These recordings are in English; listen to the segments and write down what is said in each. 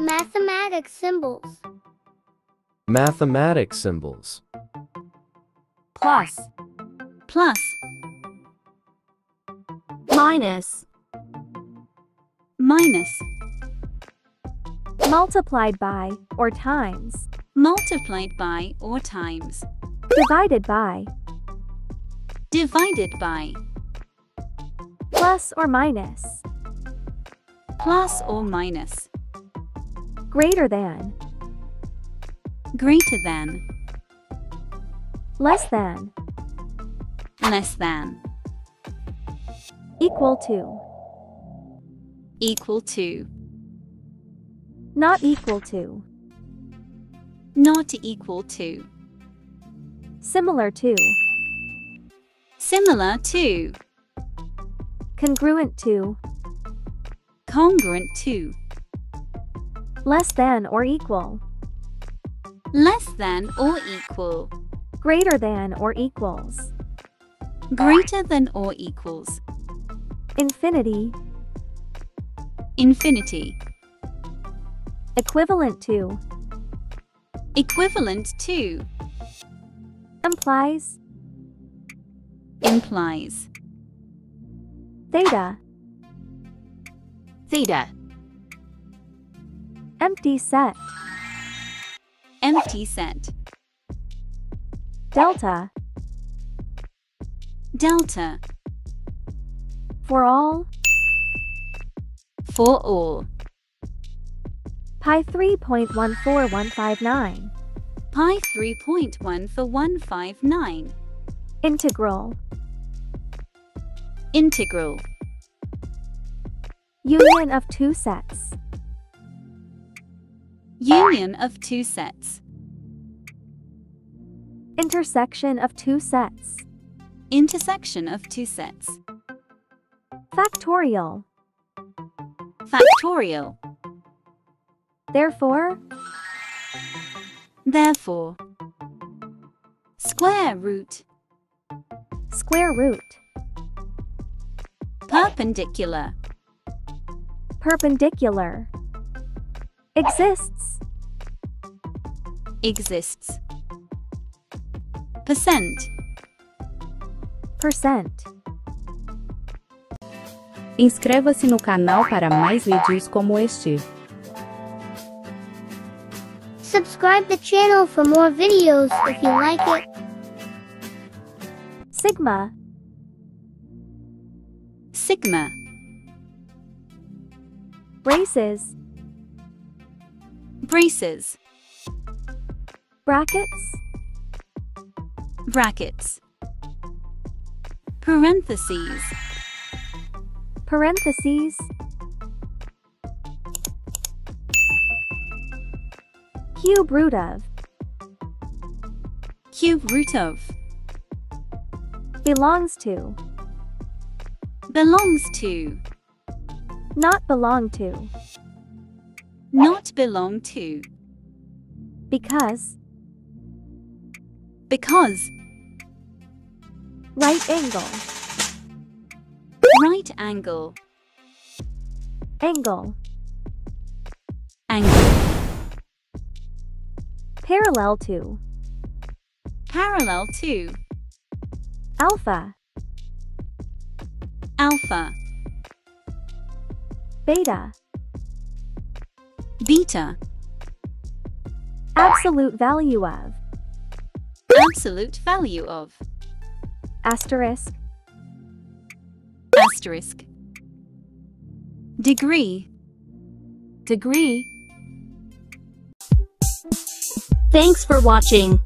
Mathematic symbols. Mathematic symbols. Plus. Plus. plus, plus, minus, Minus. minus, multiplied by or times, multiplied by or times, divided by, divided by, plus or minus. minus, plus or minus, greater than, greater than, less than, less than, equal to, equal to, not equal to, not equal to, similar to, similar to, congruent to, congruent to, less than or equal, less than or equal, greater than or equals, greater than or equals, infinity, infinity, equivalent to, equivalent to, implies, implies, theta, theta, empty set, empty set, delta, delta, for all, for all, pi 3.14159, pi 3.14159. integral, integral, union of two sets, union of two sets, intersection of two sets, intersection of two sets, factorial, factorial, therefore, therefore, square root, square root, perpendicular, perpendicular, exists, exists, percent, percent. Inscreva-se no canal para mais vídeos como este. Subscribe the channel for more videos if you like it. Sigma, sigma, braces, braces, brackets, brackets, parentheses, parentheses, cube root of, cube root of, belongs to, belongs to, not belong to, not belong to, because, because, right angle, right angle, angle, angle, parallel to, parallel to, alpha, alpha, beta, beta, absolute value of, absolute value of, asterisk, asterisk, degree, degree. Thanks for watching.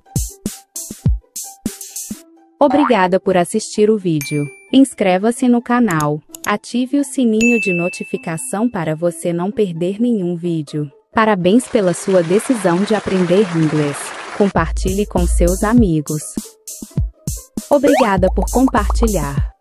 Obrigada por assistir o vídeo. Inscreva-se no canal. Ative o sininho de notificação para você não perder nenhum vídeo. Parabéns pela sua decisão de aprender inglês. Compartilhe com seus amigos. Obrigada por compartilhar.